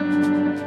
Música